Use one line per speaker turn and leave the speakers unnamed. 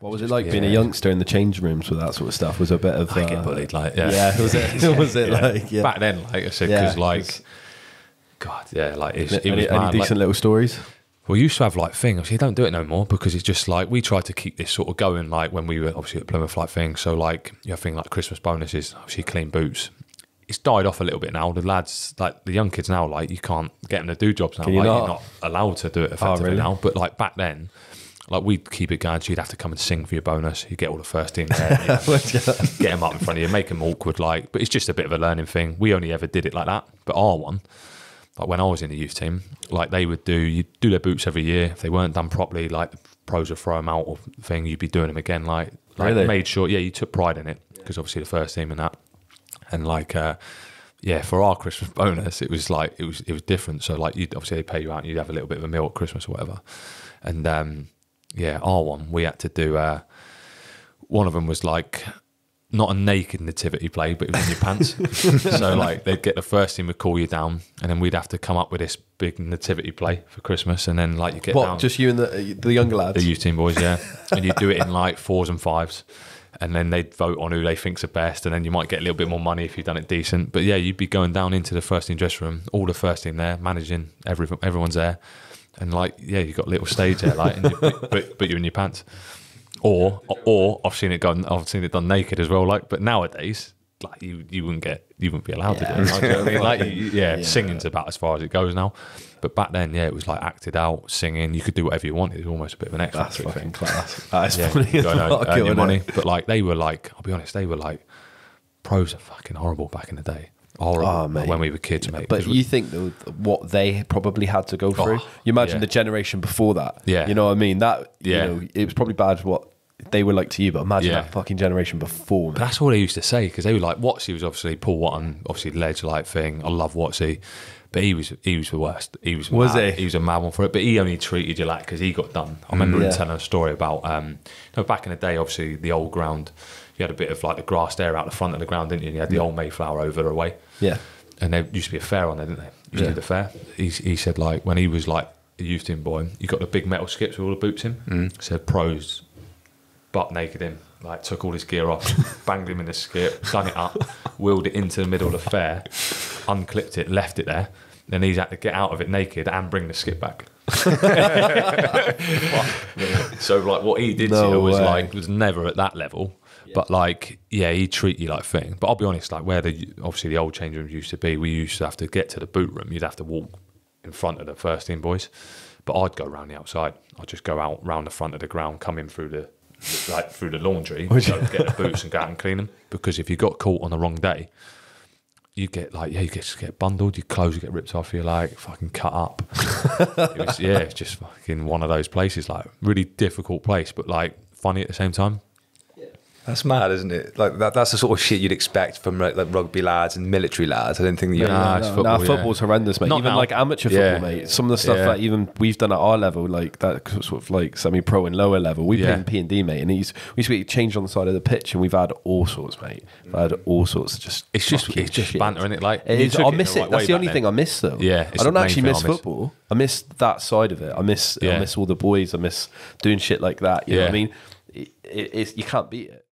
What was it like being a youngster in the change rooms with that sort of stuff? Was it a bit of
I
uh,
get bullied, like yeah,
Yeah, was it? was it
Yeah.
like yeah?
back then? Like I said,
Yeah,
because like,
'cause-
God, yeah, like it's, it
any,
was
any
mad.
decent
like,
little stories?
we used to have like thing. Obviously, don't do it no more because it's just like we tried to keep this sort of going. Like when we were obviously at Plymouth, like thing. So like you have thing like Christmas bonuses, obviously clean boots. It's died off a little bit now. The lads, like the young kids now, like you can't get them to do jobs now. Like
not?
you're not allowed to do it effectively
really?
now. But like back then, like we'd keep it going. So you'd have to come and sing for your bonus. You get all the first team there. get them up in front of you, make them awkward. Like, but it's just a bit of a learning thing. We only ever did it like that. But our one, like when I was in the youth team, like they would do, you do their boots every year. If they weren't done properly, like the pros would throw them out or thing, you'd be doing them again. Like, like
Really?
made sure, yeah, you took pride in it because obviously the first team and that, and like, uh, yeah, for our Christmas bonus, it was like it was it was different. So like, you would obviously they pay you out, and you'd have a little bit of a meal at Christmas or whatever, and um, yeah, our one we had to do. Uh, one of them was like not a naked nativity play, but it was in your pants. so like they'd get the first team would call you down, and then we'd have to come up with this big nativity play for Christmas, and then like you get
What?
down
Just you and the the younger lads?
the youth team boys, yeah, and you do it in like fours and fives. And then they'd vote on who they think's the best, and then you might get a little bit more money if you've done it decent. But yeah, you'd be going down into the first team dressing room, all the first team there, managing every everyone's there, and like yeah, you've got a little stage there, like, and you, but but you're in your pants. Or or I've seen it done. I've seen it done naked as well. Like, but nowadays, like you you wouldn't get you wouldn't be allowed to do it. Like, you know I mean? Like, you- yeah,
Yeah.
singing's about as far as it goes now. But back then, yeah, it was like acted out, singing. You could do whatever you wanted. It was almost a bit of an
That's fucking
thing.
class. That's
Yeah,
funny.
out,
fuck,
earn your money.
it?
But like they were like, I'll be honest, they were like pros are fucking horrible back in the day. Horrible
Oh,
when we were kids, mate.
But you think what they probably had to go oh, through?
Oh,
you imagine
yeah.
the generation before that.
Yeah.
You know what I mean? That
Yeah.
you know, it was probably bad what they were like to you, but imagine
Yeah.
that fucking generation before.
But
Man.
that's all they used to say because they were like, Watsy was obviously Paul Wotton, obviously the ledge like thing. I love Watsy, but he was he was the worst. He was
Was
mad.
he?
He was a mad one for it, but he only treated you like because he got done. I remember him
Yeah.
telling a story about um, you know, back in the day, obviously the old ground, you had a bit of like the grass there out the front of the ground, didn't you? And you had the old Mayflower over the way.
Yeah.
and there used to be a fair on there, didn't there? Used
Yeah.
to be the fair. He, he said like when he was like a youth team boy, you got the big metal skips with all the boots in. Mm. Said pros, butt naked him, like took all his gear off, banged him in the skip, done it up, wheeled it into the middle of the fair, unclipped it, left it there. Then he's had to get out of it naked and bring the skip back. so like what he did to you was
way.
like was never at that level. But like, yeah, he'd treat you like thing. But I'll be honest, like where the obviously the old change rooms used to be, we used to have to get to the boot room. You'd have to walk in front of the first team boys. But I'd go around the outside. I'd just go out round the front of the ground, come in through the like through the laundry, go get the boots and go out and clean them. Because if you got caught on the wrong day, you get like yeah, you get just get bundled, your clothes get ripped off, you're like fucking cut up. it was, yeah, it's just fucking one of those places, like really difficult place, but like funny at the same time.
That's mad, isn't it? Like that, that's the sort of shit you'd expect from like, like rugby lads and military lads. I don't think that you.
Nah,
No, no,
football,
nah,
yeah.
football's horrendous, mate.
Not
even
now.
like amateur
Yeah.
football, mate. Some of the stuff
Yeah.
that even we've done at our level, like that sort of like semi-pro and lower level, we play
Yeah.
in P and D, mate. And he's we used to be changed on the side of the pitch, and we've had all sorts, mate. We've had all sorts of just.
It's just it's just
shit.
banter, isn't it? Like
It
you
is.
took
I
in
miss
the
it.
right
That's the
back
only
then.
thing I miss, though.
Yeah,
I don't actually miss
I miss.
football. I miss that side of it. I miss. I miss all the boys. I miss doing shit like that. You know what I mean? It, it, you can't beat it.